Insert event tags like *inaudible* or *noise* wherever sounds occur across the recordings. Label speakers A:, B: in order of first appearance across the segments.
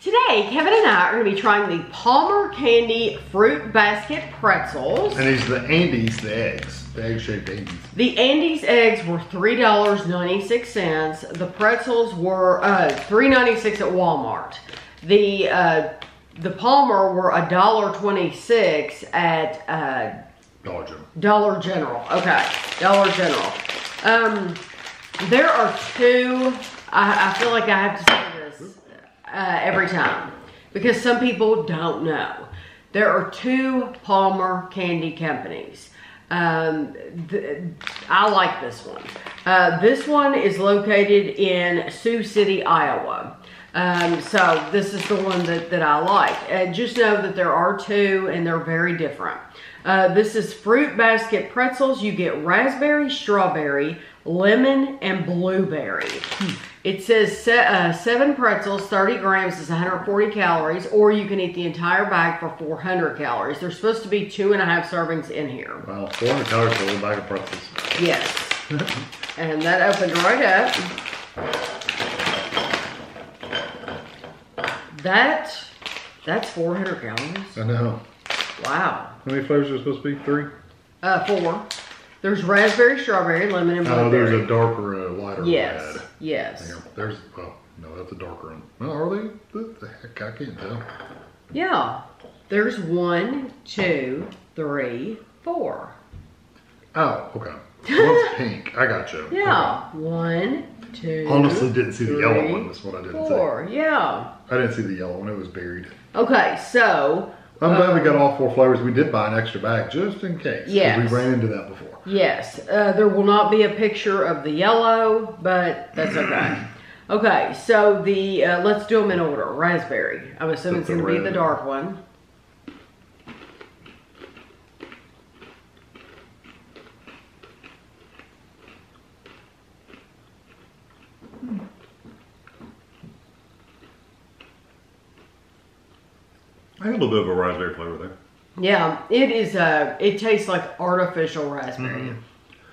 A: Today, Kevin and I are going to be trying the Palmer Candy Fruit Basket Pretzels.
B: And these are the Andes, the eggs, the egg-shaped Andes.
A: The Andes eggs were $3.96. The pretzels were uh, $3.96 at Walmart. The uh, the Palmer were $1.26 at uh,
B: Dollar General.
A: Dollar General. Okay, Dollar General. Um, there are two. I, I feel like I have to say this uh, every time because some people don't know. There are two Palmer candy companies. Um, th- I like this one. Uh, this one is located in Sioux City, Iowa. Um, so this is the one that, that I like. Uh, just know that there are two and they're very different. Uh, this is Fruit Basket Pretzels. You get raspberry, strawberry, lemon, and blueberry. It says se- uh, seven pretzels, 30 grams is 140 calories, or you can eat the entire bag for 400 calories. There's supposed to be two and a half servings in here.
B: Wow, 400 calories for a little bag of pretzels.
A: Yes. *laughs* and that opened right up. That, that's 400 calories.
B: I know.
A: Wow.
B: How many flavors are supposed to be? Three?
A: Uh, four. There's raspberry, strawberry, lemon, and blueberry.
B: Oh, there's a darker, uh, lighter
A: Yes,
B: red.
A: yes.
B: On. There's, oh, no, that's a darker one. Well, are they? What the heck? I can't tell.
A: Yeah. There's one, two, three, four.
B: Oh, okay. One's *laughs* pink. I got you.
A: Yeah. One, two.
B: Honestly, didn't see the yellow one. That's what I didn't
A: Four. Yeah.
B: I didn't see the yellow one. It was buried.
A: Okay, so
B: I'm glad we
A: Um,
B: got all four flavors. We did buy an extra bag just in case.
A: Yes.
B: We ran into that before.
A: yes, uh, there will not be a picture of the yellow, but that's okay. *clears throat* Okay, so the uh, let's do them in order. Raspberry. I'm assuming it's going to be the dark one.
B: I had a little bit of a raspberry flavor there.
A: Yeah, it is. Uh, it tastes like artificial raspberry.
B: Mm-hmm.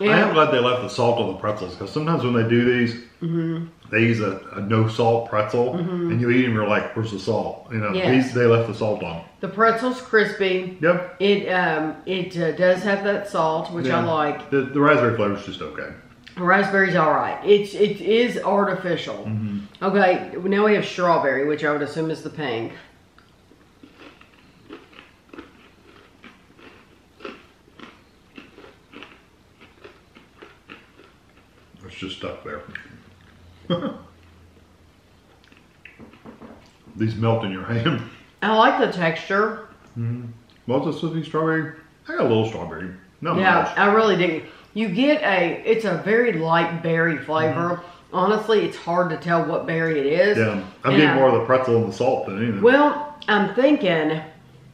B: I am glad they left the salt on the pretzels because sometimes when they do these,
A: Mm-hmm.
B: they use a, a no salt pretzel, and you eat them, you're like, "Where's the salt?" You know,
A: Yes.
B: these they left the salt on.
A: The pretzel's crispy.
B: Yep.
A: It um it uh, does have that salt, which I like.
B: The, the raspberry flavor is just okay.
A: The Raspberry's all right. It's it is artificial.
B: Mm-hmm.
A: Okay, now we have strawberry, which I would assume is the pink.
B: It's just stuck there. *laughs* these melt in your hand.
A: I like the texture.
B: This with these strawberry? I got a little strawberry. Not
A: Yeah,
B: much.
A: I really dig. You get a. It's a very light berry flavor. Honestly, it's hard to tell what berry it is.
B: Mm-hmm. Yeah, I'm
A: And
B: getting
A: I-
B: more of the pretzel and the salt than anything.
A: Well, I'm thinking,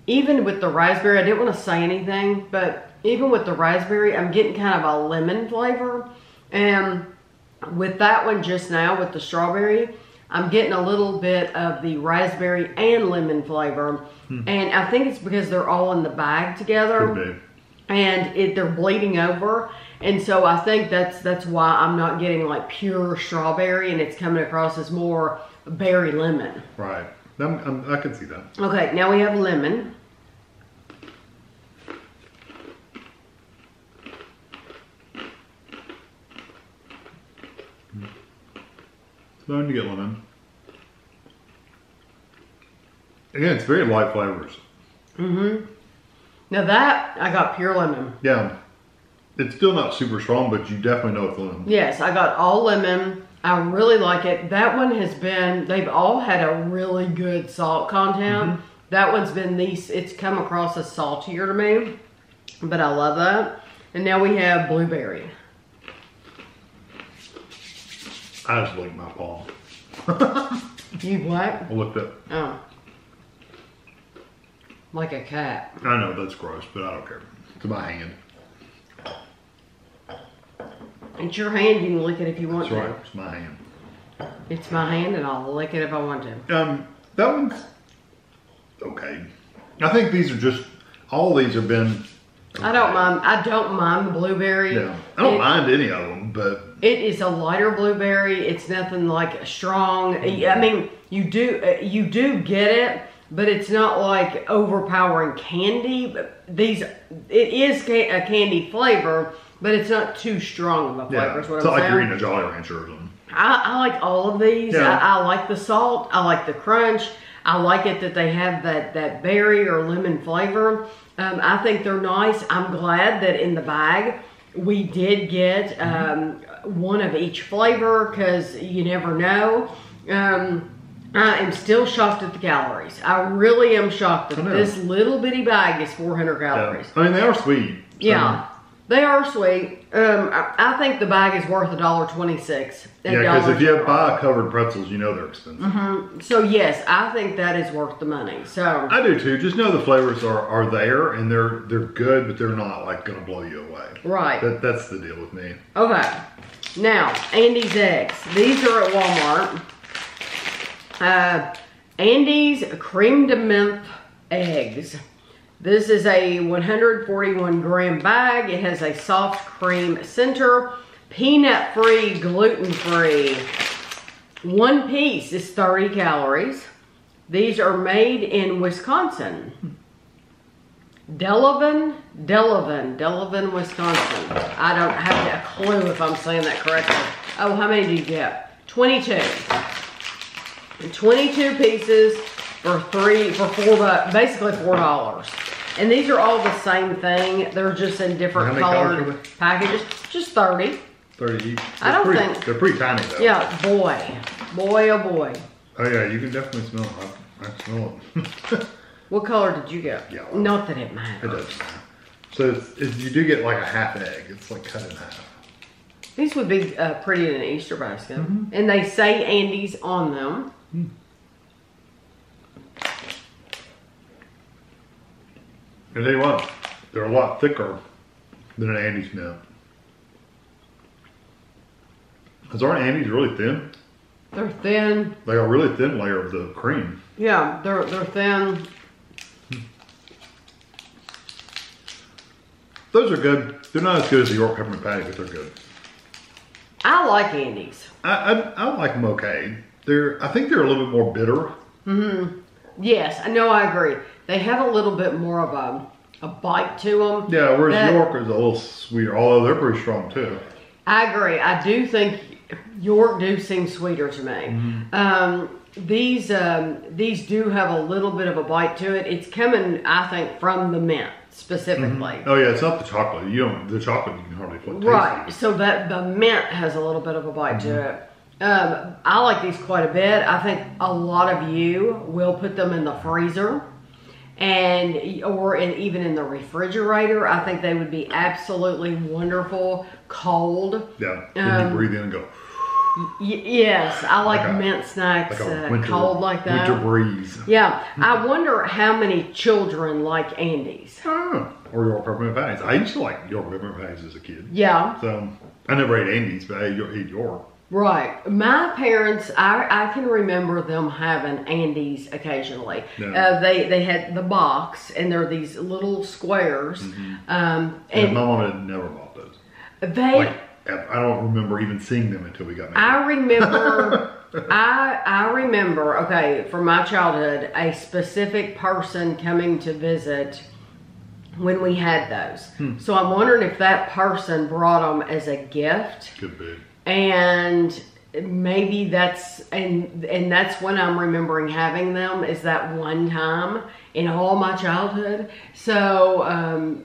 A: even with the raspberry, I didn't want to say anything, but even with the raspberry, I'm getting kind of a lemon flavor. And with that one just now, with the strawberry, I'm getting a little bit of the raspberry and lemon flavor. Hmm. And I think it's because they're all in the bag together and it, they're bleeding over. And so I think that's that's why I'm not getting like pure strawberry and it's coming across as more berry lemon.
B: Right. I'm, I'm, I can see that.
A: Okay, now we have lemon.
B: Starting to get lemon. Again, it's very light flavors. Mm-hmm.
A: Now that I got pure lemon.
B: Yeah. It's still not super strong, but you definitely know it's lemon.
A: Yes, I got all lemon. I really like it. That one has been, they've all had a really good salt content. That one's been these, it's come across as saltier to me, but I love that. And now we have blueberry.
B: I just licked my palm. *laughs*
A: You what?
B: I looked up.
A: Oh. Like a cat.
B: I know that's gross, but I don't care. It's my hand.
A: It's your hand, you can lick it if you want
B: That's
A: to.
B: right. It's my hand.
A: It's my hand and I'll lick it if I want to.
B: Um, that one's okay. I think these are just all these have been.
A: I don't mind. I don't mind the blueberry.
B: Yeah, I don't
A: It-
B: mind any of them, but
A: It is a lighter blueberry. It's nothing like strong. I mean, you do you do get it, but it's not like overpowering candy. These it is a candy flavor, but it's not too strong of a flavor.
B: Yeah, it's
A: I'm
B: not like
A: saying.
B: you're eating a Jolly Rancher or something.
A: I, I like all of these.
B: Yeah.
A: I, I like the salt. I like the crunch. I like it that they have that, that berry or lemon flavor. Um, I think they're nice. I'm glad that in the bag we did get um, one of each flavor because you never know. Um, I am still shocked at the calories. I really am shocked that this little bitty bag is 400
B: Yeah.
A: calories.
B: I mean, they are sweet. so-
A: Yeah, they are sweet. Um, I, I think the bag is worth a dollar twenty-six.
B: Yeah, because if you buy covered pretzels, you know they're expensive.
A: So yes, I think that is worth the money. So
B: I do too. Just know the flavors are, are there and they're they're good, but they're not like gonna blow you away.
A: right,
B: That that's the deal with me.
A: okay. Now Andes eggs. These are at Walmart. Uh, Andes cream de menthe eggs. This is a 141 gram bag. It has a soft cream center, peanut free, gluten free. One piece is 30 calories. These are made in Wisconsin. Delavan, Delavan, Delavan, Wisconsin. I don't have a clue if I'm saying that correctly. Oh, how many do you get? 22. 22 pieces for three, for four basically four dollars. And these are all the same thing. They're just in different
B: How many colors
A: colored packages. Just 30.
B: Thirty each.
A: I
B: They're
A: don't
B: pretty,
A: think-
B: they're pretty tiny though.
A: Yeah, boy. Boy, oh boy.
B: Oh yeah, you can definitely smell it. I, I smell it. *laughs*
A: What color did you get?
B: Yellow.
A: Not that it
B: it
A: matters.
B: does. So it's, it's, you do get like a half egg. It's like cut in half.
A: These would be uh, pretty in an Easter basket.
B: Mm-hmm.
A: And they say Andes on them.
B: And you what, they're a lot thicker than an Andes mint. Because aren't Andes really thin?
A: They're thin.
B: Like a really thin layer of the cream.
A: Yeah, they're they're thin.
B: Those are good. They're not as good as the York peppermint patty, but they're good.
A: I like Andes.
B: I, I, I like them okay. They're I think they're a little bit more bitter. Mm-hmm.
A: Yes, I know. I agree. They have a little bit more of a a bite to them.
B: Yeah, whereas
A: That-
B: York is a little sweeter, although they're pretty strong too.
A: I agree. I do think York do seem sweeter to me.
B: Mm-hmm.
A: Um, these um, these do have a little bit of a bite to it. It's coming, I think, from the mint specifically.
B: Oh yeah, it's not the chocolate. You don't the chocolate you can hardly taste.
A: Right. So that the mint has a little bit of a bite to
B: Mm-hmm.
A: it. Um, I like these quite a bit. I think a lot of you will put them in the freezer and or in, even in the refrigerator. I think they would be absolutely wonderful cold.
B: Yeah.
A: Um,
B: you breathe in and go
A: Y- yes, I like,
B: Like a-
A: mint snacks
B: like
A: uh,
B: winter
A: cold like that.
B: winter breeze.
A: Yeah, I wonder how many children like Andes.
B: Ah, or York peppermint patties. I used to like York peppermint patties as a kid.
A: Yeah,
B: So I never ate Andes, but I ate York.
A: Right. My parents, I, I can remember them having Andes occasionally.
B: Yeah.
A: Uh, they they had the box, and they're these little squares,
B: Mm-hmm.
A: um,
B: And
A: and
B: my mom had never bought those.
A: they.
B: Like I don't remember even seeing them until we got married.
A: I remember, *laughs* I I remember. Okay, from my childhood, a specific person coming to visit when we had those.
B: Hmm.
A: So I'm wondering if that person brought them as a gift,
B: Could be.
A: And maybe that's and and that's when I'm remembering having them is that one time in all my childhood. So. um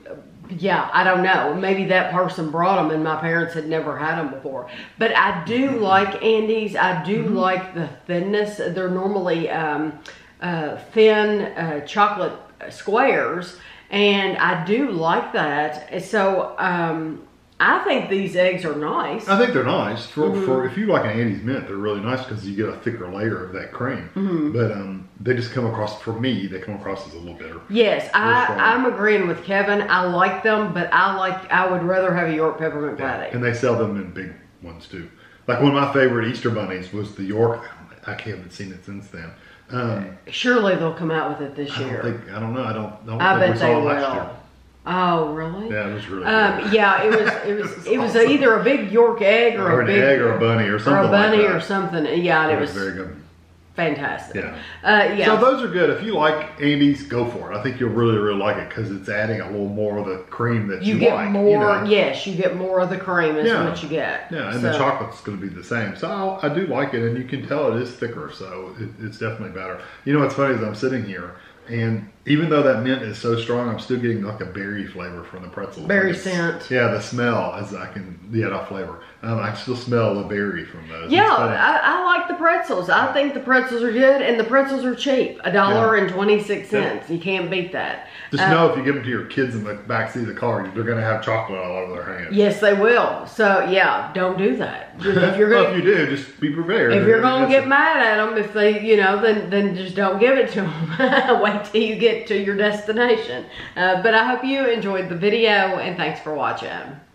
A: yeah, I don't know. Maybe that person brought them and my parents had never had them before. But I do like Andes. I do like the thinness. They're normally um, uh, thin uh, chocolate squares, and I do like that. So um, I think these eggs are nice.
B: I think they're nice for,
A: Mm-hmm.
B: for if you like an Andes mint, they're really nice because you get a thicker layer of that cream.
A: Mm-hmm.
B: But um, they just come across for me. They come across as a little bitter.
A: Yes, I. I'm agreeing with Kevin. I like them, but I like I would rather have a York peppermint patty.
B: And they sell them in big ones too. Like one of my favorite Easter bunnies was the York. I haven't seen it since then. Um,
A: Surely they'll come out with it this
B: I
A: year.
B: think I don't know. I don't. I don't
A: I
B: think we
A: bet
B: saw
A: they
B: it last
A: will. Oh, really?
B: Yeah, it was really
A: Um,
B: good.
A: yeah, it was. It was. *laughs* it was
B: awesome.
A: either a big York egg or,
B: Or
A: a
B: an
A: big
B: egg or a bunny or something.
A: or a bunny
B: like
A: or something. Yeah, and
B: It
A: it
B: was
A: was
B: very good.
A: fantastic.
B: Yeah.
A: Uh, yeah.
B: So those are good. If you like Andes, go for it. I think you'll really, really like it because it's adding a little more of the cream that you,
A: you get
B: like.
A: more.
B: you know?
A: Yes, you get more of the cream. Is
B: Yeah.
A: what you get.
B: Yeah, and
A: So-
B: the chocolate's going to be the same. So I do like it, and you can tell it is thicker, so it, it's definitely better. You know what's funny is I'm sitting here, and even though that mint is so strong, I'm still getting like a berry flavor from the pretzels.
A: Berry scent.
B: Yeah, the smell as I can, yeah, not flavor. Um, I still smell the berry from those.
A: Yeah. I, I like the pretzels. I think the pretzels are good, and the pretzels are cheap. A dollar and twenty six cents. You can't beat that.
B: Just
A: Uh,
B: know if you give them to your kids in the back seat of the car, they're going to have chocolate all over their hands.
A: Yes, they will. So yeah, don't do that. If you're *laughs* gonna,
B: if you do, just be prepared.
A: if you're gonna get mad at them, if they, you know, then then just don't give it to them. *laughs* Wait till you get to your destination. Uh, but I hope you enjoyed the video, and thanks for watching.